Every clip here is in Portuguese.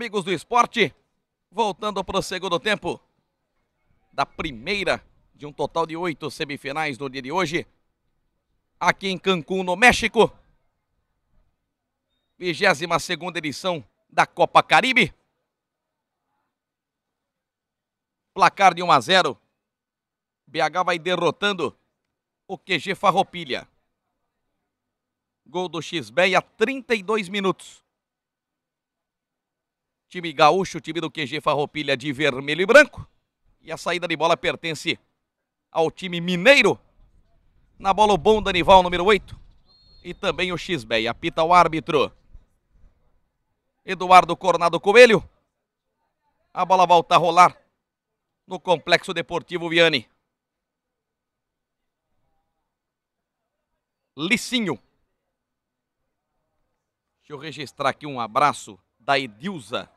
Amigos do esporte, voltando para o segundo tempo da primeira de um total de oito semifinais no dia de hoje, aqui em Cancún, no México. 22 segunda edição da Copa Caribe. Placar de 1 a 0. BH vai derrotando o QG Farroupilha. Gol do XB a 32 minutos. Time gaúcho, time do QG Farroupilha de vermelho e branco. E a saída de bola pertence ao time mineiro. Na bola o bom Danival, número 8. E também o XB. Apita o árbitro. Eduardo Cornado Coelho. A bola volta a rolar no Complexo Deportivo Viane. Licinho. Deixa eu registrar aqui um abraço da Edilza,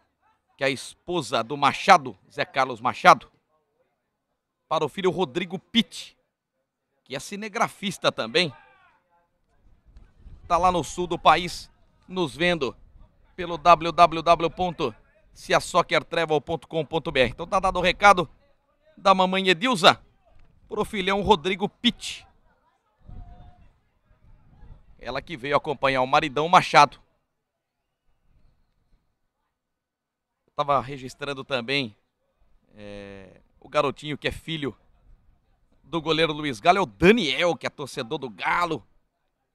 que é a esposa do Machado, Zé Carlos Machado, para o filho Rodrigo Pitt, que é cinegrafista também. Está lá no sul do país, nos vendo pelo www.ciasoccertravel.com.br. Então tá dado o recado da mamãe Edilza pro filhão Rodrigo Pitt. Ela que veio acompanhar o maridão Machado. Estava registrando também é, o garotinho que é filho do goleiro Luiz Galo, é o Daniel, que é torcedor do Galo,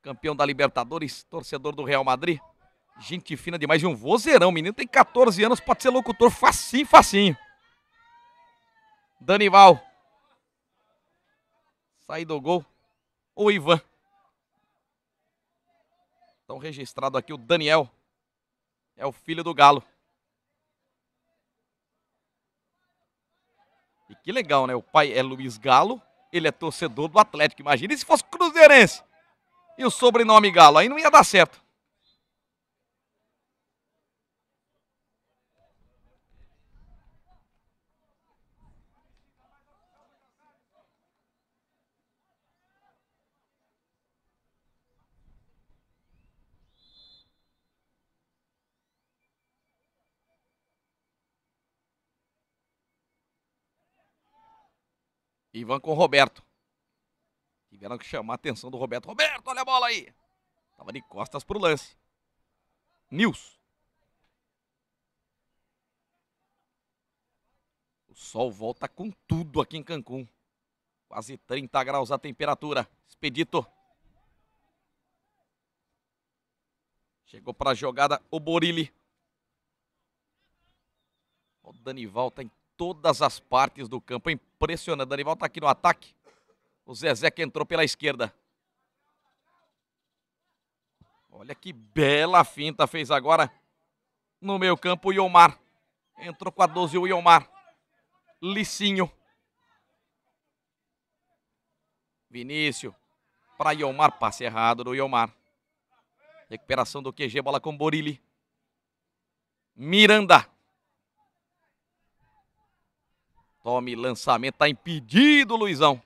campeão da Libertadores, torcedor do Real Madrid. Gente fina demais e um vozeirão. Menino tem 14 anos, pode ser locutor facinho, facinho. Danival. Sai do gol. O Ivan. Estão registrado aqui o Daniel. É o filho do Galo. E que legal, né? O pai é Luiz Galo, ele é torcedor do Atlético. Imagina se fosse cruzeirense. E o sobrenome Galo, aí não ia dar certo. Ivan com o Roberto. Tiveram que chamar a atenção do Roberto. Roberto, olha a bola aí. Tava de costas pro lance. Nils. O sol volta com tudo aqui em Cancún. Quase 30 graus a temperatura. Expedito. Chegou para a jogada o Borilli. O Danival tá em todas as partes do campo. Impressionante. Danival tá aqui no ataque. O Zezé que entrou pela esquerda. Olha que bela finta fez agora no meio campo o Iomar. Entrou com a 12 o Iomar. Licinho. Vinícius. Para Iomar. Passe errado do Iomar. Recuperação do QG. Bola com Borilli. Miranda. Tome lançamento, tá impedido, Luizão.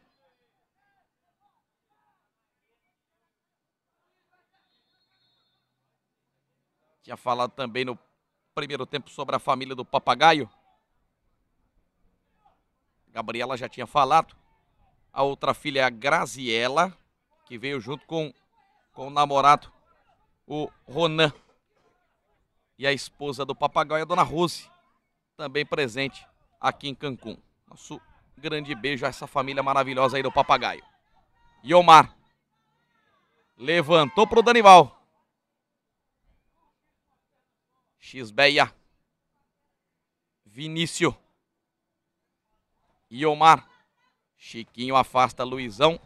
Tinha falado também no primeiro tempo sobre a família do papagaio. Gabriela já tinha falado. A outra filha é a Graziela, que veio junto com, com o namorado, o Ronan. E a esposa do papagaio, a dona Rose, também presente aqui em Cancún. Nosso grande beijo a essa família maravilhosa aí do papagaio. Yomar. Levantou pro Danival. Xbeia. Vinícius. Yomar. Chiquinho afasta Luizão.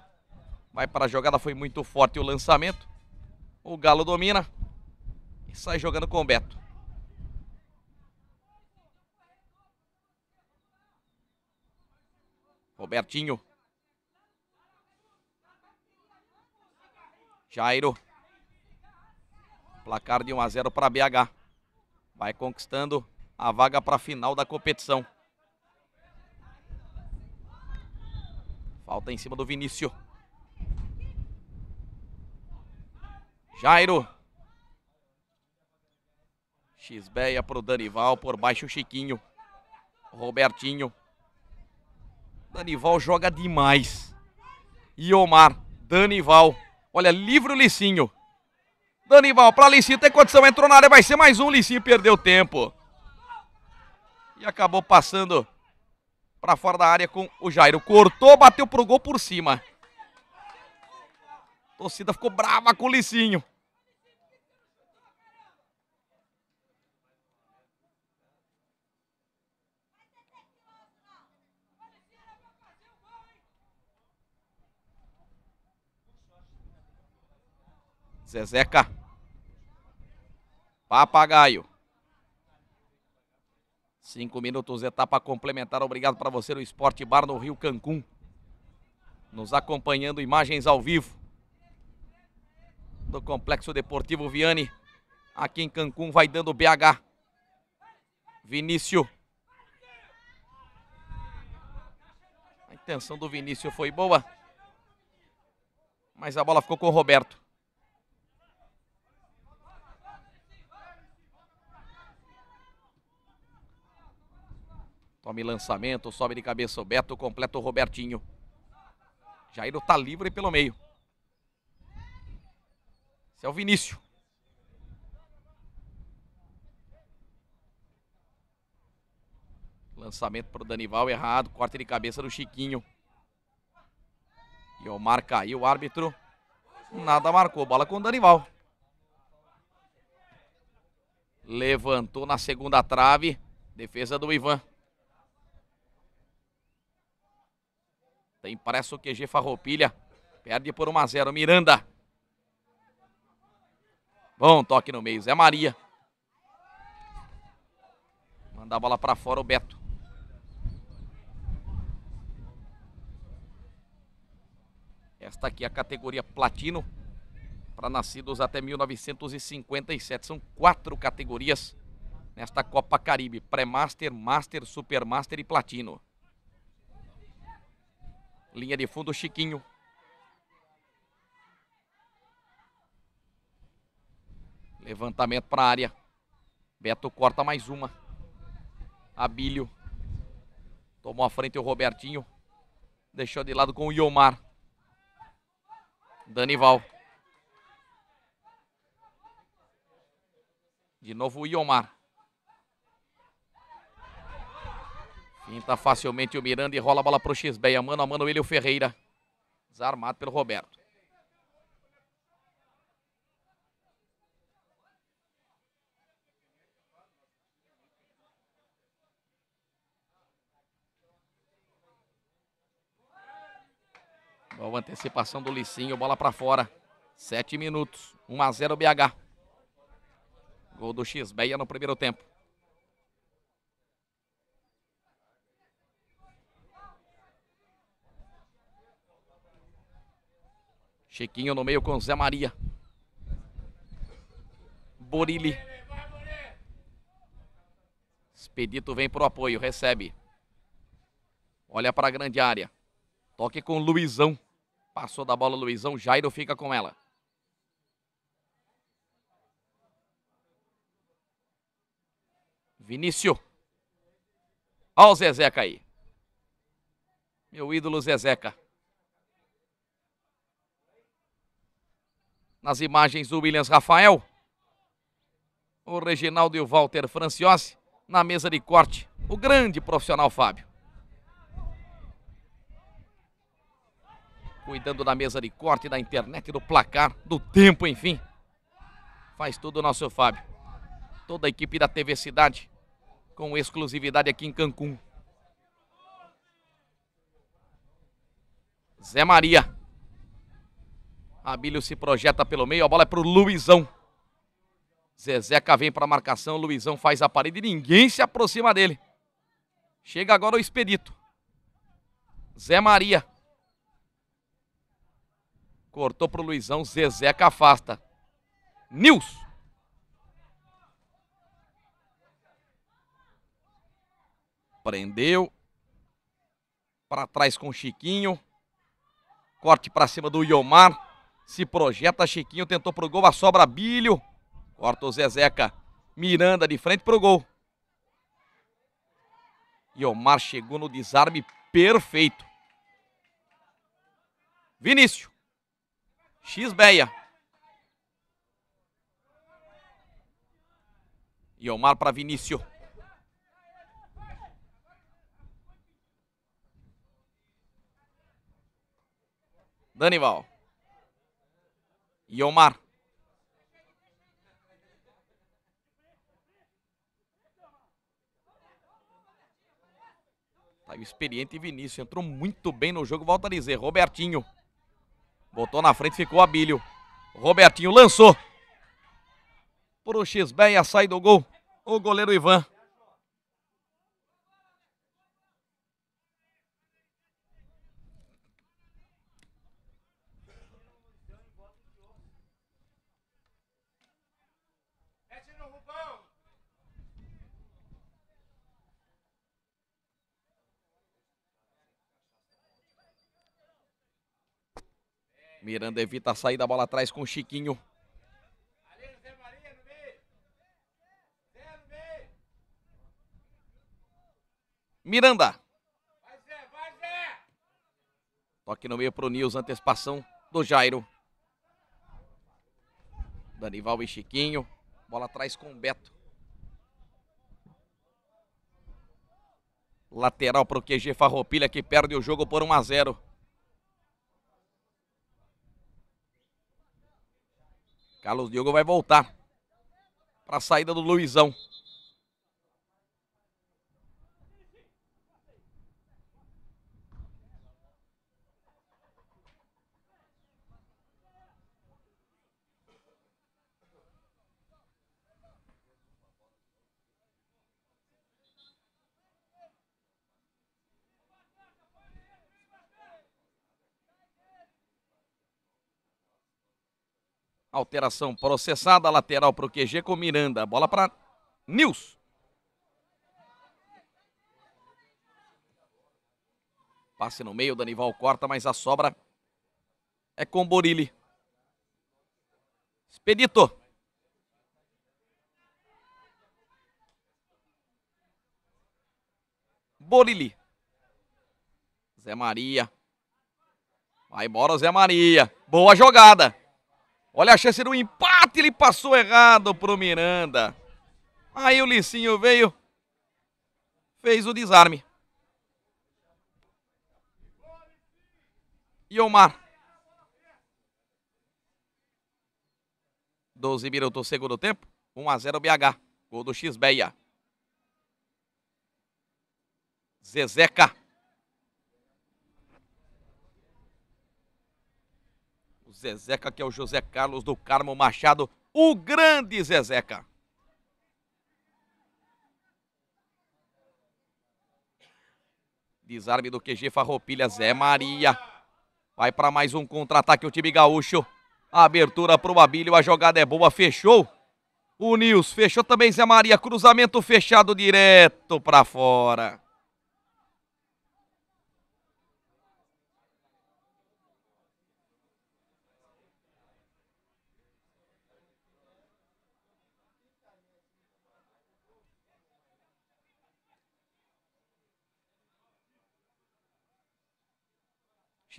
Vai para a jogada, foi muito forte o lançamento. O Galo domina. E sai jogando com o Beto. Robertinho. Jairo. Placar de 1 a 0 para BH. Vai conquistando a vaga para a final da competição. Falta em cima do Vinícius. Jairo. Xbeia pro Danival, por baixo o Chiquinho. Robertinho. Danival joga demais. E Omar, Danival. Olha, livre o Licinho. Danival pra Licinho, tem condição, entrou na área, vai ser mais um. Licinho perdeu tempo. E acabou passando para fora da área com o Jairo. Cortou, bateu pro gol por cima. A torcida ficou brava com o Licinho. Zezeca. Papagaio. Cinco minutos, etapa complementar. Obrigado para você no Esporte Bar no Rio Cancún. Nos acompanhando imagens ao vivo. Do Complexo Deportivo Viane. Aqui em Cancún vai dando BH. Vinícius. A intenção do Vinícius foi boa. Mas a bola ficou com o Roberto. Tome lançamento, sobe de cabeça o Beto, completa o Robertinho. Jairo tá livre pelo meio. Esse é o Vinícius. Lançamento para o Danival errado, corte de cabeça do Chiquinho. E o Omar caiu, o árbitro nada marcou, bola com o Danival. Levantou na segunda trave, defesa do Ivan. Tem pressa o QG Farroupilha. Perde por 1 a 0 Miranda. Bom toque no meio. Zé Maria. Manda a bola para fora o Beto. Esta aqui é a categoria Platino. Para nascidos até 1957. São quatro categorias nesta Copa Caribe: Pré-Master, Master, Supermaster e Platino. Linha de fundo, Chiquinho. Levantamento para a área. Beto corta mais uma. Abílio. Tomou a frente o Robertinho. Deixou de lado com o Iomar. Danival. De novo o Iomar. Pinta facilmente o Miranda e rola a bola pro Xbeia. Mano a mano ele o Ferreira. Desarmado pelo Roberto. Boa antecipação do Licinho, bola para fora. Sete minutos, 1 a 0 BH. Gol do Xbeia no primeiro tempo. Chiquinho no meio com Zé Maria. Borilli. Expedito vem pro apoio, recebe. Olha para a grande área. Toque com Luizão. Passou da bola Luizão, Jairo fica com ela. Vinícius. Olha o Zezeca aí. Meu ídolo Zezeca. Nas imagens do Williams Rafael. O Reginaldo e o Walter Franciossi. Na mesa de corte, o grande profissional Fábio. Cuidando da mesa de corte, da internet, do placar, do tempo, enfim. Faz tudo o nosso Fábio. Toda a equipe da TV Cidade, com exclusividade aqui em Cancún. Zé Maria. Abílio se projeta pelo meio, a bola é pro Luizão. Zezeca vem para a marcação, Luizão faz a parede e ninguém se aproxima dele. Chega agora o Expedito. Zé Maria. Cortou pro Luizão, Zezeca afasta. Nils. Prendeu. Para trás com o Chiquinho. Corte para cima do Iomar. Se projeta, Chiquinho tentou pro gol, a sobra Bílio. Corta o Zezeca. Miranda de frente pro gol. E Omar chegou no desarme perfeito. Vinícius. X-Beia. E Omar para Vinícius. Danival. E Omar. Tá o experiente Vinícius. Entrou muito bem no jogo. Volta a dizer. Robertinho. Botou na frente, ficou Abílio. Robertinho lançou. Pro X-Beia sai do gol. O goleiro Ivan. Miranda evita a saída, a bola atrás com o Chiquinho. Miranda. Toque no meio pro Nils, antecipação do Jairo. Danival e Chiquinho. Bola atrás com o Beto. Lateral pro QG Farroupilha que perde o jogo por 1 a 0. Carlos Diogo vai voltar para a saída do Luizão. Alteração processada, lateral para o QG com Miranda. Bola para Nils. Passe no meio, Danival corta, mas a sobra é com Borilli. Expedito. Borilli. Zé Maria. Vai embora, Zé Maria. Boa jogada. Olha a chance do empate, ele passou errado pro Miranda. Aí o Licinho veio, fez o desarme. E Omar. 12 minutos segundo tempo. 1 a 0 BH. Gol do X-Beia. Zezeca. Zezeca, que é o José Carlos do Carmo Machado, o grande Zezeca. Desarme do QG Farroupilha, Zé Maria. Vai para mais um contra-ataque o time gaúcho. Abertura pro Abílio, a jogada é boa, fechou. O Nils fechou também Zé Maria, cruzamento fechado direto para fora.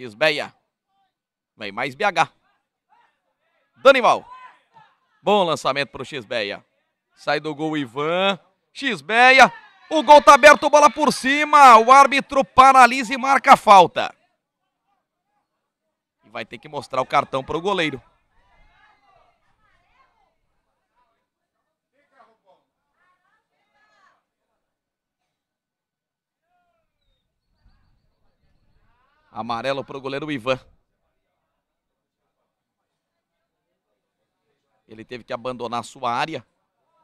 X-Beia. Vem mais BH. Danival. Bom lançamento para o X-Beia. Sai do gol Ivan. X-Beia. O gol tá aberto, bola por cima. O árbitro paralisa e marca a falta. E vai ter que mostrar o cartão para o goleiro. Amarelo para o goleiro Ivan. Ele teve que abandonar sua área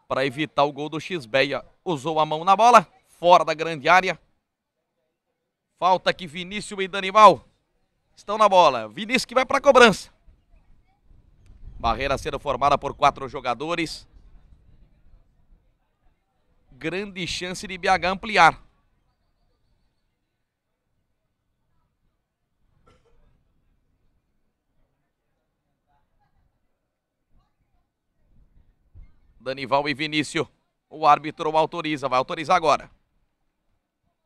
para evitar o gol do Xbeia. Usou a mão na bola, fora da grande área. Falta que Vinícius e Danival estão na bola. Vinícius que vai para a cobrança. Barreira sendo formada por quatro jogadores. Grande chance de BH ampliar. Danival e Vinícius. O árbitro autoriza, vai autorizar agora.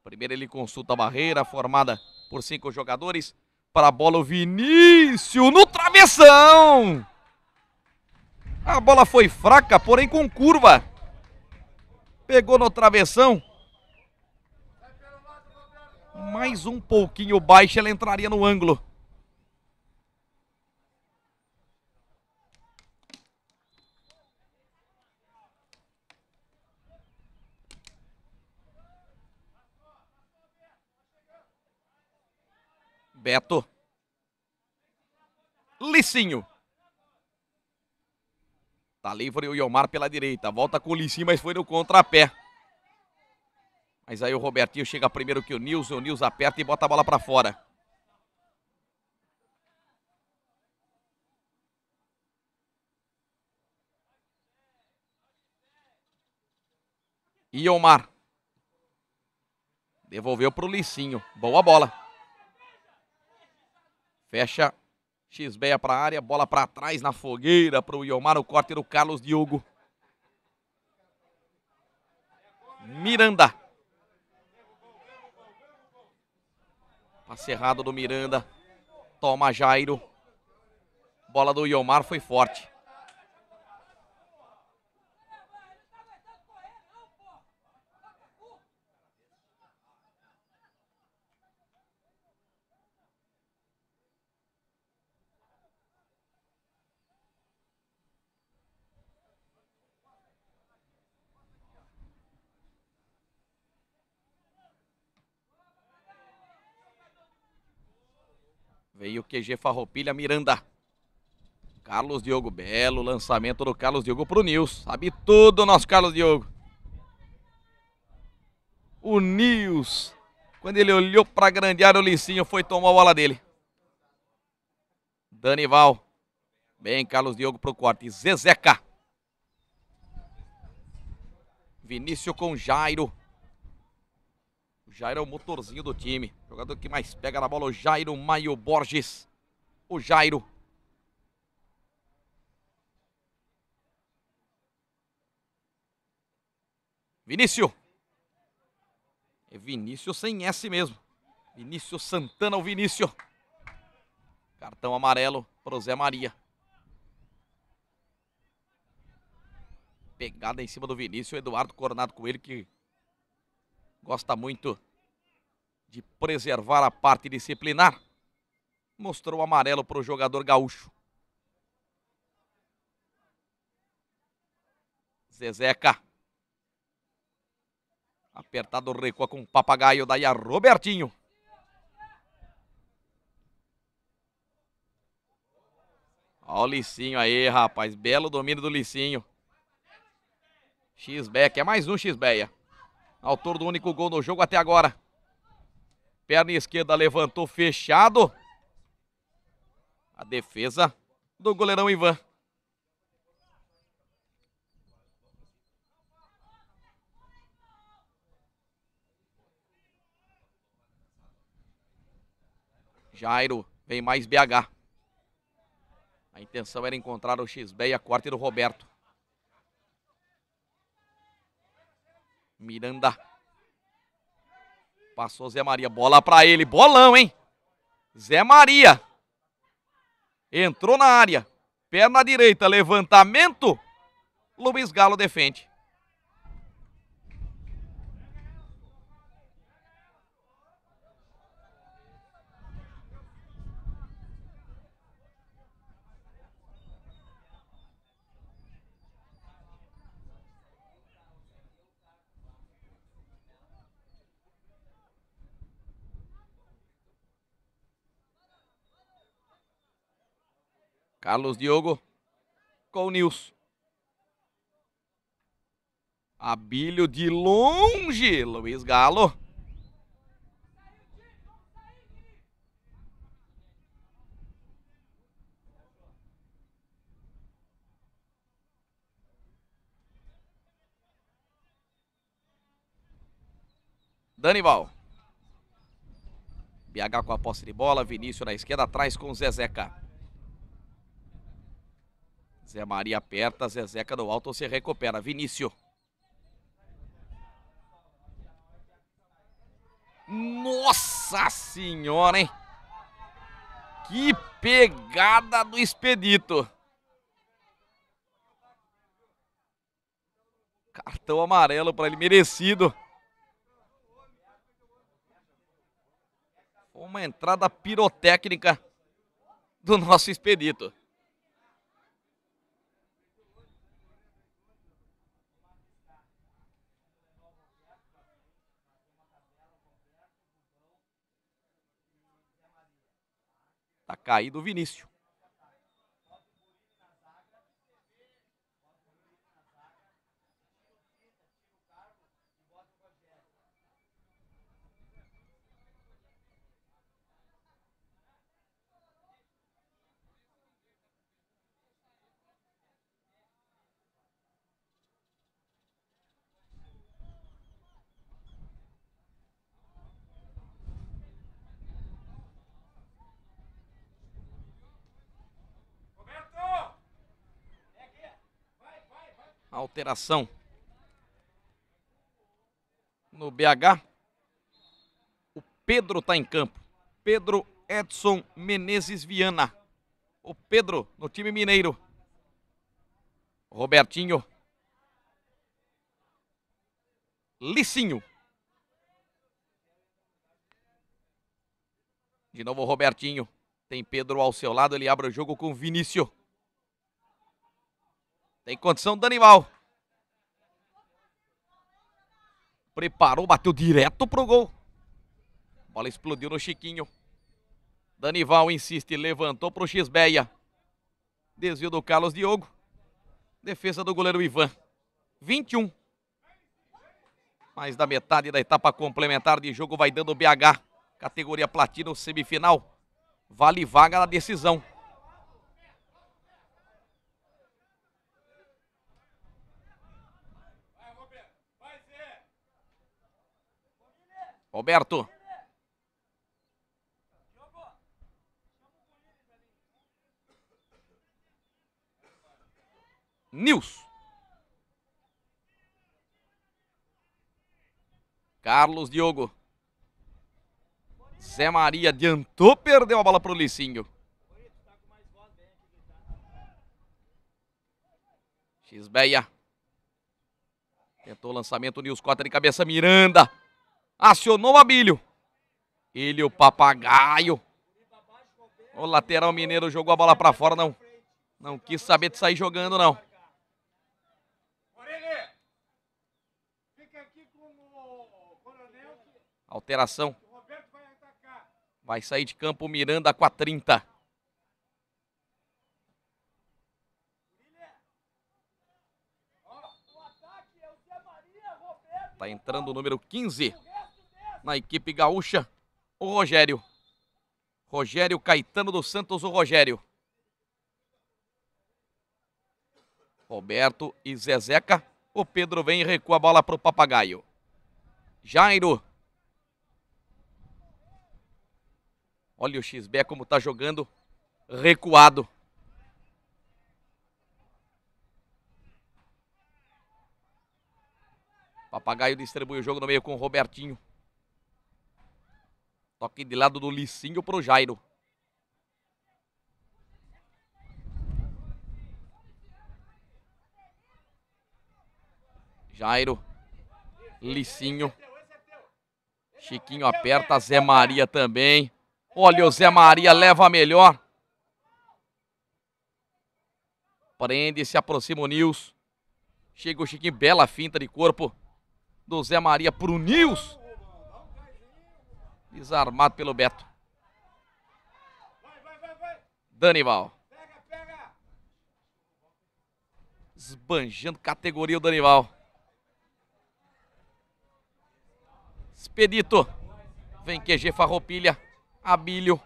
Primeiro ele consulta a barreira, formada por cinco jogadores. Para a bola o Vinícius no travessão. A bola foi fraca, porém com curva. Pegou no travessão. Mais um pouquinho baixa, ela entraria no ângulo. Beto. Licinho. Tá livre o Iomar pela direita. Volta com o Licinho, mas foi no contrapé. Mas aí o Robertinho chega primeiro que o Nilson. O Nilson aperta e bota a bola para fora. Iomar. Devolveu pro Licinho. Boa bola. Fecha Xbeia para a área, bola para trás na fogueira para o Iomar, o corte do Carlos Diogo. Miranda. Passe errado do Miranda. Toma Jairo. Bola do Iomar foi forte. QG Farroupilha Miranda. Carlos Diogo, belo lançamento do Carlos Diogo pro Nils. Sabe tudo nosso Carlos Diogo. O Nils, quando ele olhou pra grande área, o Licinho foi tomar a bola dele. Danival. Bem, Carlos Diogo pro corte. Zezeca. Vinícius com Jairo. Jairo é o motorzinho do time. Jogador que mais pega na bola, o Jairo Maio Borges. O Jairo. Vinícius. É Vinícius sem S mesmo. Vinícius Santana, o Vinícius. Cartão amarelo para o Zé Maria. Pegada em cima do Vinícius. Eduardo Coronado com ele que gosta muito de preservar a parte disciplinar, mostrou amarelo para o jogador gaúcho. Zezeca. Apertado recua com o papagaio, daí a Robertinho. Olha o Licinho aí, rapaz. Belo domínio do Licinho. X-Beck, é mais um X-Beia. Autor do único gol no jogo até agora. Perna esquerda levantou fechado. A defesa do goleirão Ivan. Jairo, vem mais BH. A intenção era encontrar o XB e a corte do Roberto. Miranda Passou Zé Maria. Bola para ele. Bolão, hein? Zé Maria. Entrou na área. Perna direita. Levantamento. Luiz Galo defende. Carlos Diogo com o Nilson. Abílio de longe, Luiz Galo. Danival. BH com a posse de bola, Vinícius na esquerda, atrás com o Zezeca. Zé Maria aperta, Zezeca no alto se recupera. Vinícius. Nossa senhora, hein? Que pegada do Expedito. Cartão amarelo para ele, merecido. Uma entrada pirotécnica do nosso Expedito. Tá caído o Vinícius. Alteração no BH. O Pedro está em campo. Pedro Edson Menezes Viana. O Pedro no time mineiro. Robertinho. Licinho. De novo o Robertinho. Tem Pedro ao seu lado, ele abre o jogo com Vinícius. Tem condição Danival. Preparou, bateu direto pro gol. Bola explodiu no Chiquinho. Danival insiste, levantou pro Xbeia. Desvio do Carlos Diogo. Defesa do goleiro Ivan. 21. Mais da metade da etapa complementar de jogo vai dando BH. Categoria Platino semifinal. Vale vaga na decisão. Roberto. Nils. Carlos Diogo. Zé Maria adiantou, perdeu a bola para o Licinho. Xbeia. Tentou o lançamento, Nils Cota de cabeça, Miranda. Acionou o Abílio. Ele, o papagaio. O lateral mineiro jogou a bola para fora, não. Não quis saber de sair jogando, não. Alteração. Vai sair de campo Miranda com a 30. Tá entrando o número 15 na equipe gaúcha, o Rogério. Rogério Caetano dos Santos, o Rogério. Roberto e Zezeca. O Pedro vem e recua a bola para o papagaio. Jairo. Olha o XB como tá jogando recuado. Papagaio distribui o jogo no meio com o Robertinho. Toque de lado do Licinho pro Jairo. Jairo. Licinho. Chiquinho aperta. Zé Maria também. Olha o Zé Maria leva a melhor. Prende, se aproxima o Nils. Chega o Chiquinho, bela finta de corpo do Zé Maria pro Nils. Desarmado pelo Beto. Danival. Esbanjando categoria o Danival. Expedito. Vem QG Farroupilha. Abílio.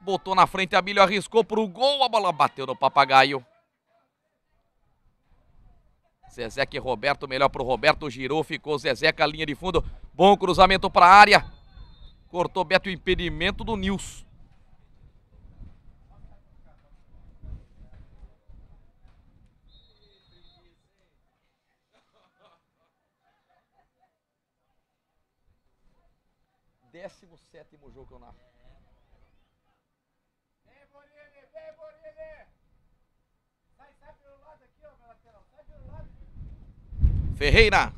Botou na frente, Abílio arriscou pro gol. A bola bateu no papagaio. Zezeca e Roberto, melhor pro Roberto, girou, ficou Zezeca, linha de fundo, Bom cruzamento para a área. Cortou Beto o impedimento do Nilson. Décimo sétimo jogo na eu. Ferreira.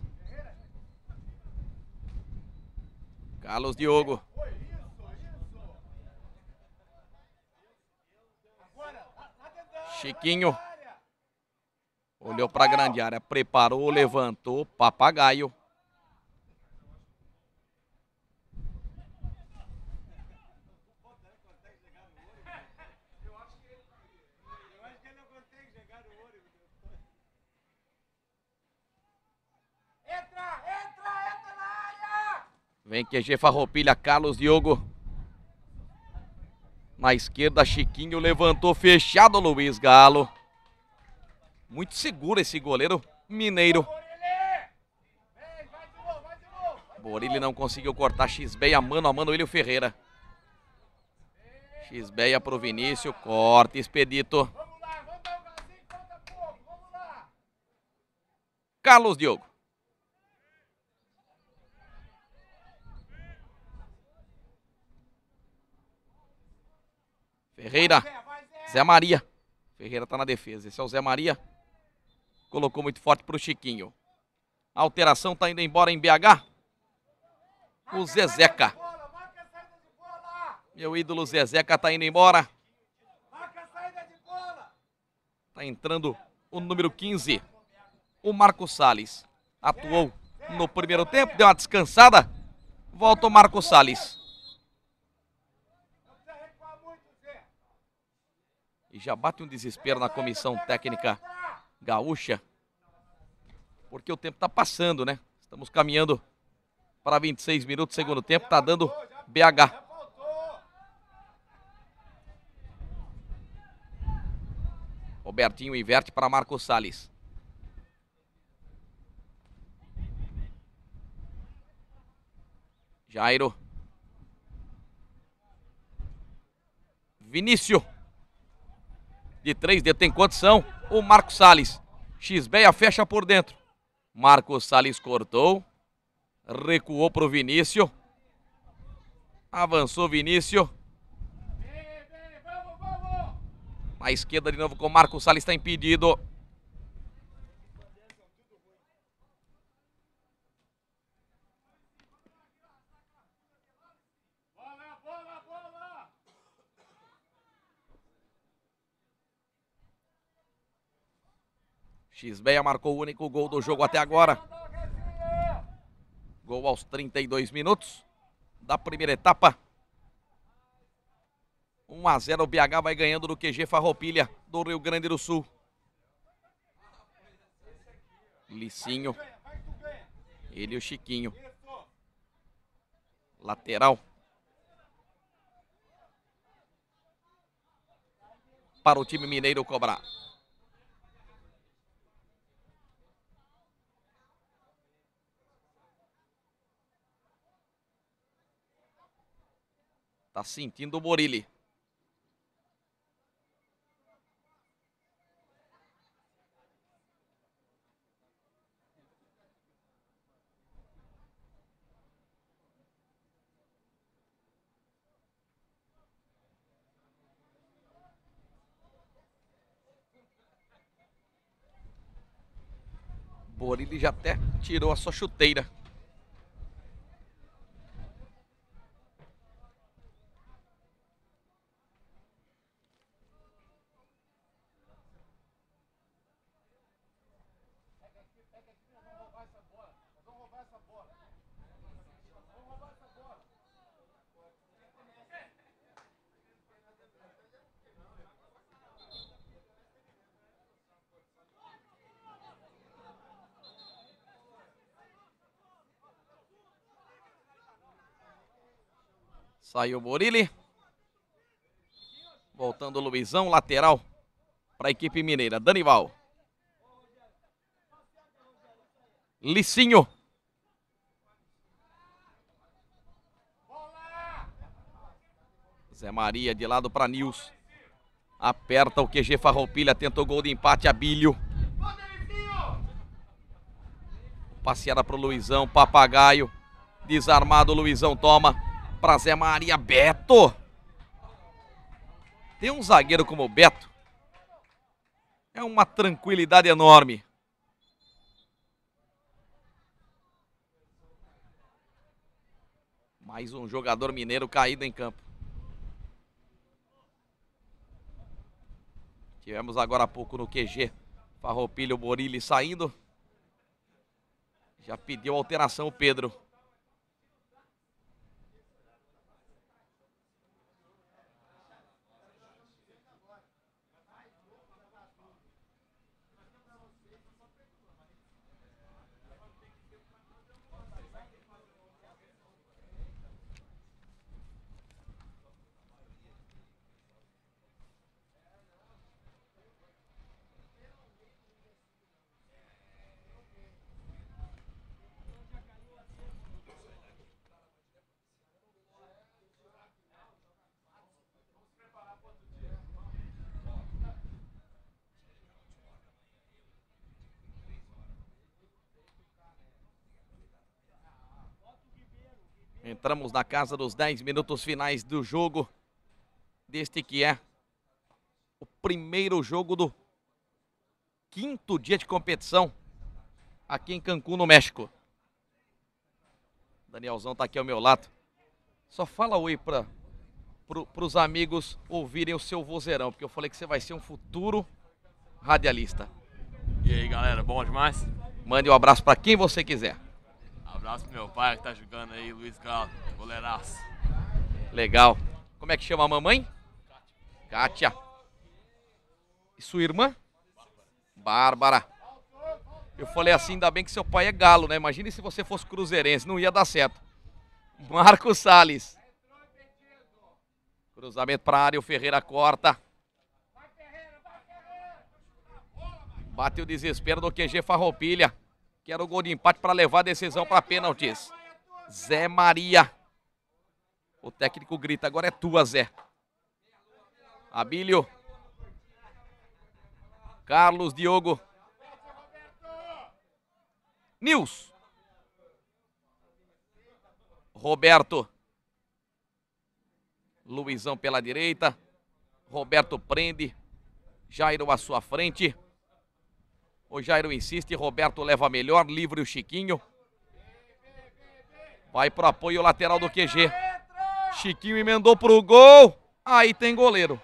Carlos Diogo. Chiquinho. Olhou para a grande área, preparou, levantou, papagaio. Vem QG Farroupilha, Carlos Diogo. Na esquerda, Chiquinho levantou fechado Luiz Galo. Muito seguro esse goleiro mineiro. Borilli não conseguiu cortar Xbeia mano a mano, William Ferreira. Xbeia pro Vinícius, corta Expedito. Carlos Diogo. Ferreira. Zé Maria. Ferreira tá na defesa. Esse é o Zé Maria. Colocou muito forte pro Chiquinho. A alteração tá indo embora em BH. O Zezeca. Meu ídolo Zezeca tá indo embora. Tá entrando o número 15. O Marco Salles. Atuou no primeiro tempo, deu uma descansada. Volta o Marco Salles. E já bate um desespero na comissão técnica gaúcha. Porque o tempo está passando, né? Estamos caminhando para 26 minutos, segundo tempo, está dando BH. Robertinho inverte para Marcos Salles. Jairo. Vinícius de três dedos tem condição. O Marcos Salles. Xbeia fecha por dentro. Marcos Salles cortou. Recuou para o Vinícius. Avançou Vinícius. Na esquerda de novo com o Marcos Salles está impedido. Xbeia marcou o único gol do jogo até agora. Gol aos 32 minutos da primeira etapa. 1 a 0 o BH vai ganhando do QG Farroupilha do Rio Grande do Sul. Licinho. Ele e o Chiquinho. Lateral. Para o time mineiro cobrar. Tá sentindo o Morilli. Borilli já até tirou a sua chuteira. Saiu o Borilli. Voltando o Luizão, lateral para a equipe mineira. Danival. Licinho. Zé Maria de lado para Nils. Aperta o QG Farroupilha, tentou gol de empate, Abílio. Passeada pro Luizão, Papagaio. Desarmado, Luizão toma. Pra Zé Maria Beto. Tem um zagueiro como o Beto. É uma tranquilidade enorme. Mais um jogador mineiro caído em campo. Tivemos agora há pouco no QG Farroupilho Borilli saindo. Já pediu alteração o Pedro. Entramos na casa dos 10 minutos finais do jogo. Deste que é o primeiro jogo do quinto dia de competição aqui em Cancún, no México. Danielzão tá aqui ao meu lado. Só fala oi para pro, os amigos ouvirem o seu vozeirão, porque eu falei que você vai ser um futuro radialista. E aí, galera, bom demais? Mande um abraço para quem você quiser. Abraço pro meu pai que tá jogando aí, Luiz Galo, goleiraço. Legal. Como é que chama a mamãe? Kátia. E sua irmã? Bárbara. Eu falei assim, ainda bem que seu pai é galo, né? Imagine se você fosse cruzeirense, não ia dar certo. Marcos Salles. Cruzamento para a área, o Ferreira corta. Bate o desespero do QG Farroupilha. Quero o gol de empate para levar a decisão para pênaltis. Zé Maria. O técnico grita, agora é tua, Zé. Abílio. Carlos Diogo. Nils. Roberto. Luizão pela direita. Roberto prende. Jairo à sua frente. O Jairo insiste, Roberto leva melhor, livre o Chiquinho. Vai pro apoio lateral do QG. Chiquinho emendou pro gol. Aí tem goleiro.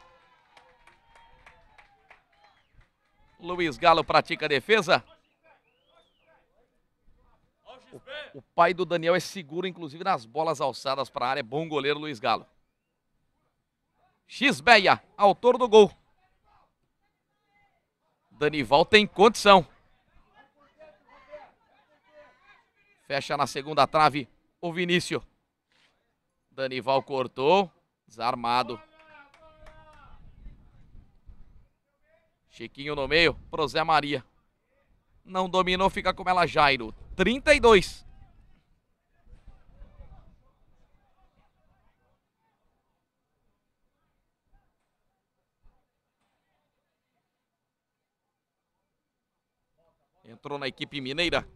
Luiz Galo pratica a defesa. O, o, pai do Daniel é seguro, inclusive, nas bolas alçadas para a área. Bom goleiro Luiz Galo. Xbeia, autor do gol. Danival tem condição. Fecha na segunda trave o Vinícius. Danival cortou. Desarmado. Chiquinho no meio pro Zé Maria. Não dominou, fica com ela Jairo. 32. Entrou na equipe mineira.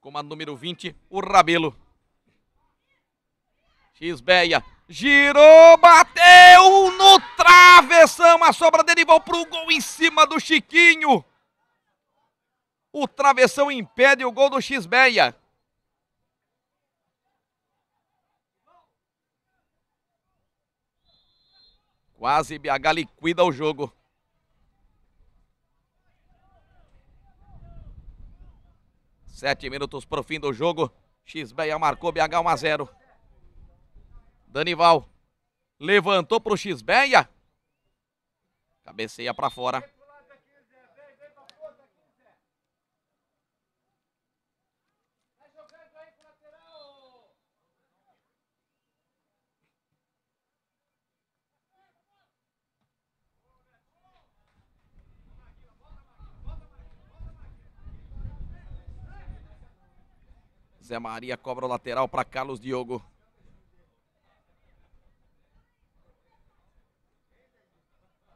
Com a número 20, o Rabelo. Xbeia. Girou, bateu no travessão. A sobra derivou para o gol em cima do Chiquinho. O travessão impede o gol do Xbeia. Quase BH liquida o jogo. Sete minutos para o fim do jogo. Xbeia marcou BH 1 a 0. Danival levantou para o Xbeia. Cabeceia para fora. Zé Maria cobra o lateral para Carlos Diogo.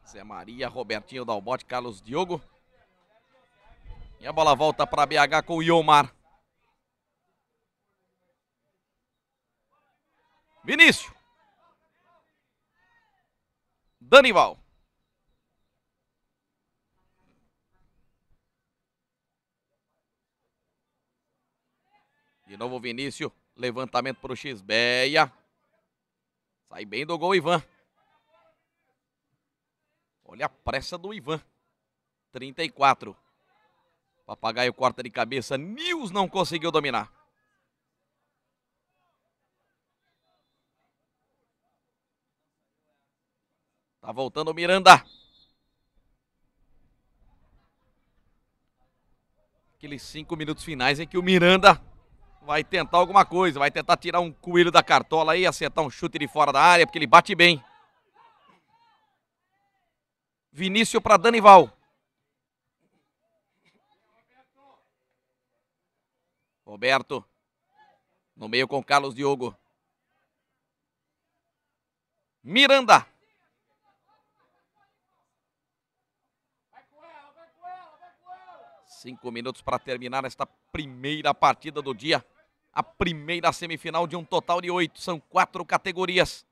Zé Maria, Robertinho Dalbote, Carlos Diogo. E a bola volta para BH com o Iomar. Vinícius. Danival. De novo o Vinícius. Levantamento para o Xbeia. Sai bem do gol, Ivan. Olha a pressa do Ivan. 34. Papagaio corta de cabeça. Nils não conseguiu dominar. Tá voltando o Miranda. Aqueles cinco minutos finais em que o Miranda vai tentar alguma coisa. Vai tentar tirar um coelho da cartola aí, acertar um chute de fora da área, porque ele bate bem. Vinícius para Danival. Roberto. No meio com Carlos Diogo. Miranda. Cinco minutos para terminar esta primeira partida do dia. A primeira semifinal de um total de oito. São quatro categorias.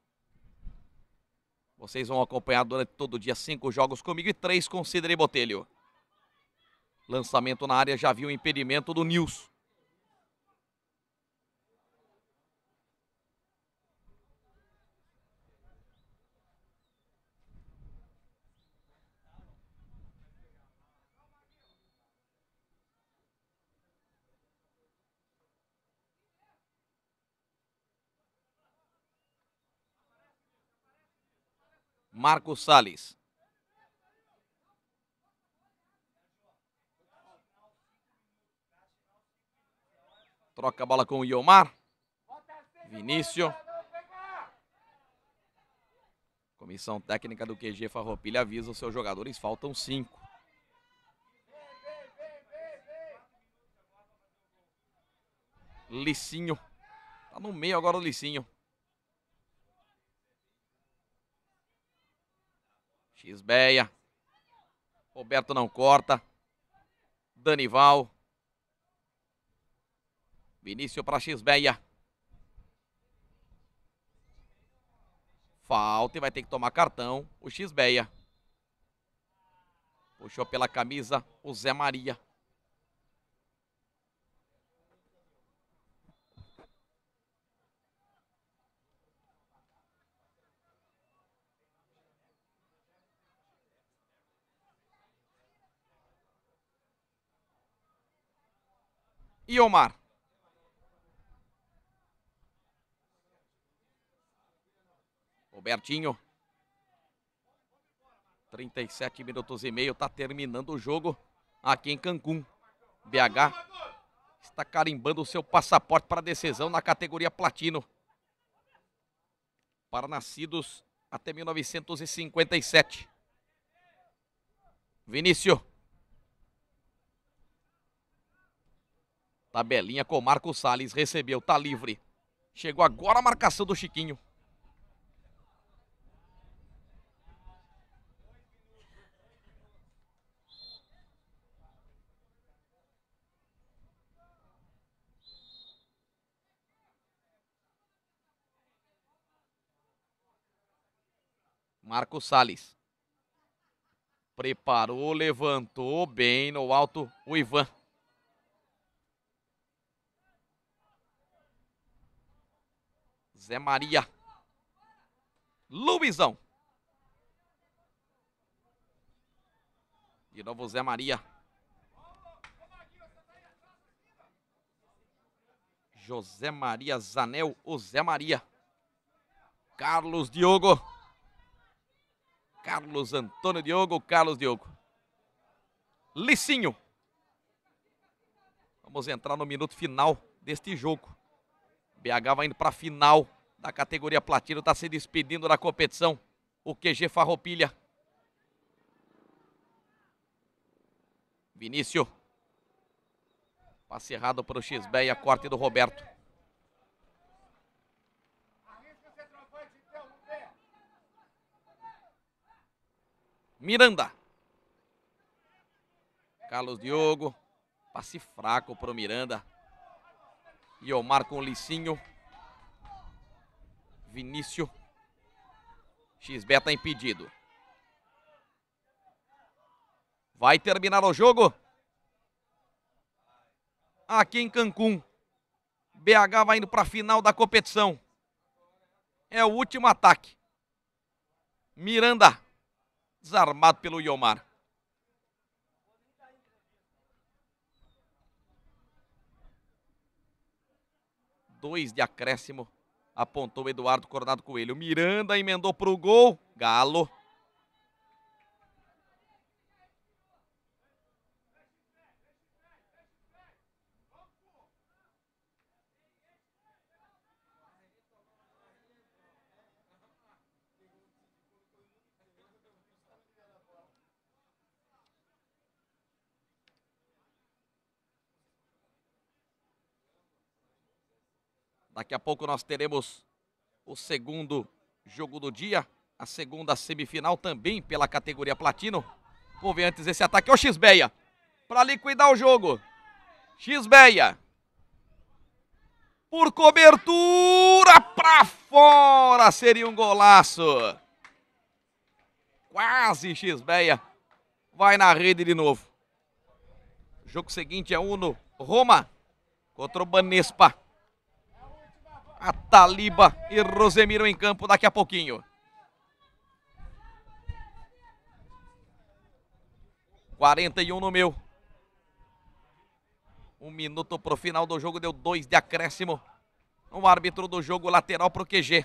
Vocês vão acompanhar durante todo o dia cinco jogos comigo e três com Cidre Botelho. Lançamento na área, já viu o impedimento do Nils. Marcos Salles. Troca a bola com o Iomar. Vinícius. Comissão técnica do QG Farroupilha avisa os seus jogadores, faltam cinco. Licinho. Tá no meio agora o Licinho. Xbeia. Roberto não corta. Danival. Vinícius para Xbeia. Falta e vai ter que tomar cartão o Xbeia. Puxou pela camisa o Zé Maria. E Omar. Robertinho. 37 minutos e meio, tá terminando o jogo aqui em Cancún. BH está carimbando o seu passaporte para decisão na categoria platino. Para nascidos até 1957. Vinícius. Tabelinha com Marcos Salles, recebeu, tá livre. Chegou agora a marcação do Chiquinho. Marcos Salles. Preparou, levantou bem no alto o Ivan. Zé Maria. Luizão. De novo Zé Maria. José Maria Zanel, o Zé Maria. Carlos Diogo. Carlos Antônio Diogo, Carlos Diogo. Licinho. Vamos entrar no minuto final deste jogo. BH vai indo para a final da categoria Platino, está se despedindo da competição. O QG Farroupilha. Vinícius. Passe errado para o Xbeia, corte do Roberto. Miranda. Carlos Diogo. Passe fraco para o Miranda. E Omar com Licinho. Vinícius. X-Beta impedido. Vai terminar o jogo. Aqui em Cancún. BH vai indo para a final da competição. É o último ataque. Miranda. Desarmado pelo Iomar. Dois de acréscimo. Apontou Eduardo Coronado Coelho. Miranda emendou para o gol. Galo. Daqui a pouco nós teremos o segundo jogo do dia, a segunda semifinal também pela categoria platino. Vou ver antes esse ataque. Ô, Xbeia, para liquidar o jogo. Xbeia. Por cobertura para fora, seria um golaço. Quase Xbeia. Vai na rede de novo. O jogo seguinte é Uno Roma contra o Banespa. A Taliba e Rosemiro em campo daqui a pouquinho. Quarenta e um no meu. Um minuto pro final do jogo, deu dois de acréscimo. O árbitro do jogo lateral pro QG.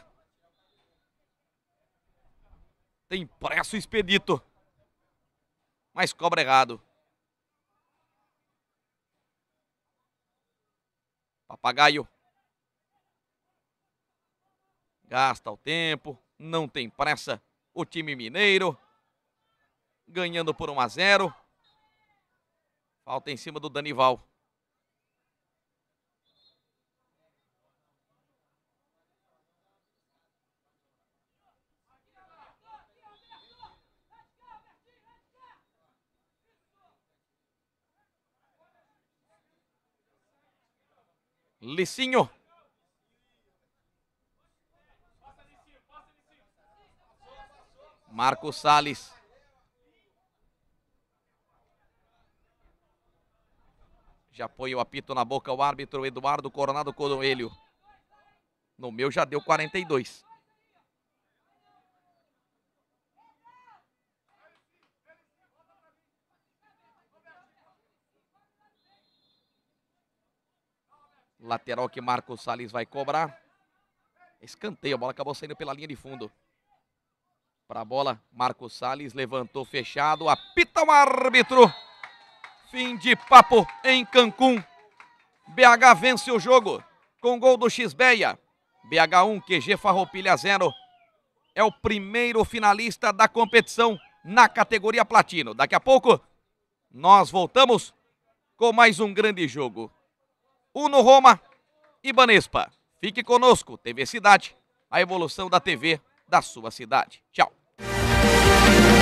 Tem preço expedito. Mas cobra errado. Papagaio. Gasta o tempo, não tem pressa. O time mineiro ganhando por 1 a 0. Falta em cima do Danival. Licinho Marcos Salles. Já põe o apito na boca o árbitro Eduardo Coronado Coelho. No meu já deu 42. Lateral que Marcos Salles vai cobrar. Escanteio, a bola acabou saindo pela linha de fundo. Para a bola, Marcos Salles levantou fechado, apita o árbitro. Fim de papo em Cancún. BH vence o jogo com gol do Xbeia. BH 1, QG Farroupilha 0. É o primeiro finalista da competição na categoria platino. Daqui a pouco nós voltamos com mais um grande jogo. Uno Roma e Banespa. Fique conosco, TV Cidade, a evolução da TV da sua cidade. Tchau. Thank you.